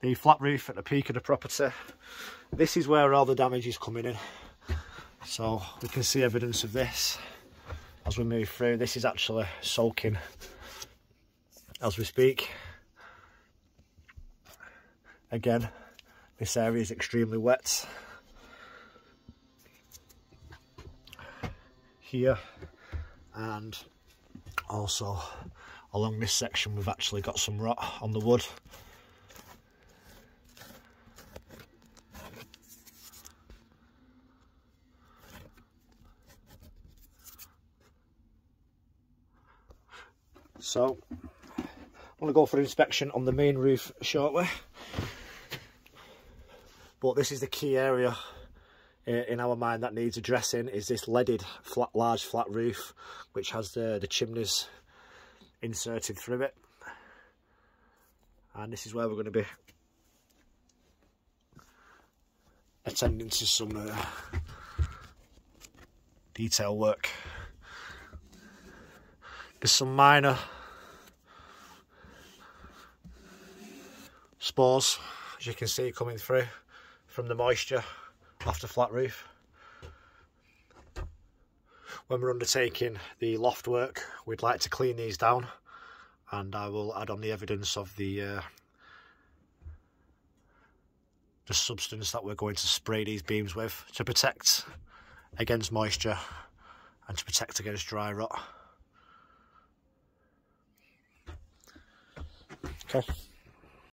the flat roof at the peak of the property. This is where all the damage is coming in. So we can see evidence of this as we move through. This is actually soaking as we speak. Again, this area is extremely wet. Here and also along this section we've actually got some rot on the wood So I'm going to go for inspection on the main roof shortly. But this is the key area in our mind that needs addressing is this leaded flat large flat roof which has the, the chimneys inserted through it and this is where we're going to be attending to some uh, detail work there's some minor spores, as you can see, coming through from the moisture off the flat roof. When we're undertaking the loft work, we'd like to clean these down and I will add on the evidence of the uh, the substance that we're going to spray these beams with to protect against moisture and to protect against dry rot. Okay.